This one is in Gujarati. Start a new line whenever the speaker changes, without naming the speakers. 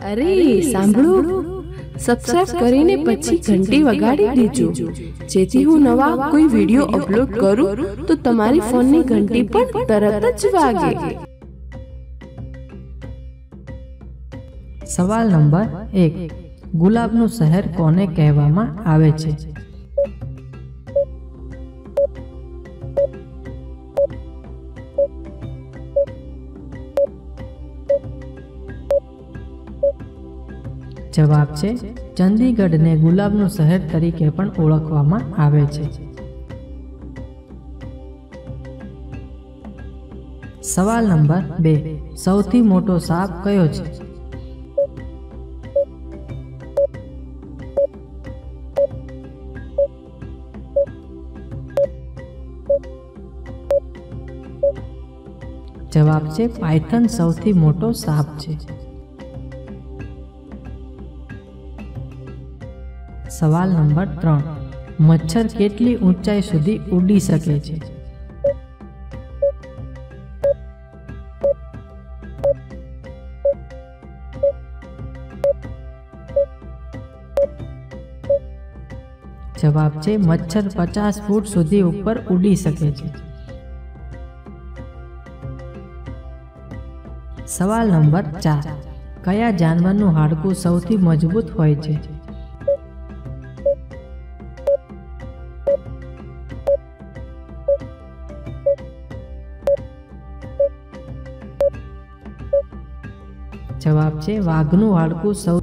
અરે સાંભળો. સબસ્ક્રાઇબ કરીને પછી ઘંટી વગાડી દેજો. જેથી હું નવા કોઈ વીડિયો અપલોડ કરું તો તમારી ફોનની ઘંટી પણ તરત જ વાગે.
સવાલ નંબર એક. ગુલાબનું શહેર કોને કહેવામાં આવે છે? જવાબ છે, ચંદીગઢને ગુલાબનું શહેર તરીકે પણ ઓળખવામાં આવે છે. સવાલ નંબર બે, સૌથી મોટો સાપ કયો છે? જવાબ છે, પાયથન સૌથી મોટો સાપ છે. સવાલ નંબર ત્રણ. મચ્છર કેટલી ઊંચાઈ સુધી ઉડી શકે છે? જવાબ છે, મચ્છર પચાસ ફૂટ સુધી ઉપર ઉડી શકે છે. સવાલ નંબર ચાર. કયા જાનવરનું હાડકું સૌથી મજબૂત હોય છે? જવાબ છે વાઘનું હાડકું સૌ